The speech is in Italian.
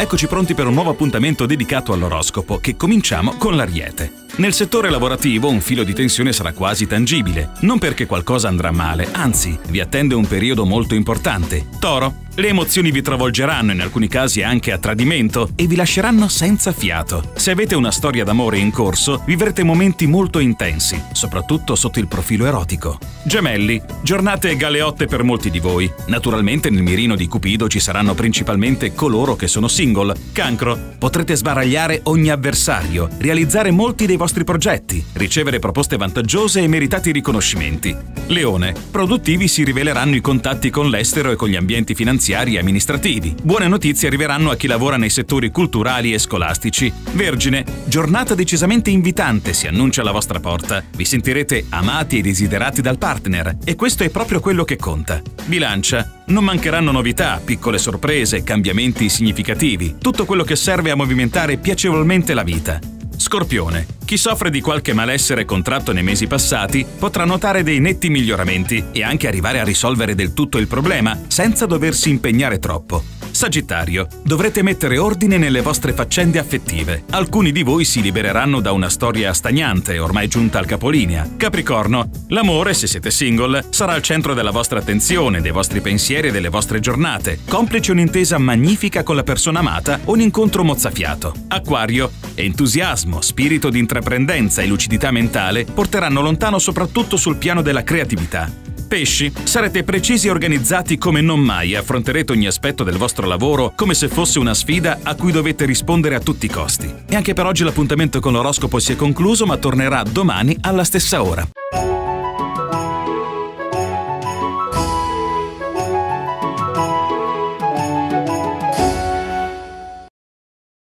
eccoci pronti per un nuovo appuntamento dedicato all'oroscopo che cominciamo con l'Ariete. Nel settore lavorativo un filo di tensione sarà quasi tangibile, non perché qualcosa andrà male, anzi, vi attende un periodo molto importante. Toro, le emozioni vi travolgeranno, in alcuni casi anche a tradimento, e vi lasceranno senza fiato. Se avete una storia d'amore in corso, vivrete momenti molto intensi, soprattutto sotto il profilo erotico. Gemelli, giornate galeotte per molti di voi. Naturalmente nel mirino di Cupido ci saranno principalmente coloro che sono single. Cancro, potrete sbaragliare ogni avversario, realizzare molti dei vostri progetti, ricevere proposte vantaggiose e meritati riconoscimenti. Leone, produttivi si riveleranno i contatti con l'estero e con gli ambienti finanziari e amministrativi. Buone notizie arriveranno a chi lavora nei settori culturali e scolastici. Vergine, giornata decisamente invitante si annuncia alla vostra porta. Vi sentirete amati e desiderati dal partner e questo è proprio quello che conta. Bilancia, non mancheranno novità, piccole sorprese, cambiamenti significativi, tutto quello che serve a movimentare piacevolmente la vita. Scorpione. Chi soffre di qualche malessere contratto nei mesi passati potrà notare dei netti miglioramenti e anche arrivare a risolvere del tutto il problema senza doversi impegnare troppo. Sagittario, dovrete mettere ordine nelle vostre faccende affettive. Alcuni di voi si libereranno da una storia stagnante, ormai giunta al capolinea. Capricorno, l'amore, se siete single, sarà al centro della vostra attenzione, dei vostri pensieri e delle vostre giornate. Complice un'intesa magnifica con la persona amata o un incontro mozzafiato. Acquario, entusiasmo, spirito di intraprendenza e lucidità mentale porteranno lontano soprattutto sul piano della creatività. Pesci, sarete precisi e organizzati come non mai e affronterete ogni aspetto del vostro lavoro come se fosse una sfida a cui dovete rispondere a tutti i costi. E anche per oggi l'appuntamento con l'oroscopo si è concluso, ma tornerà domani alla stessa ora.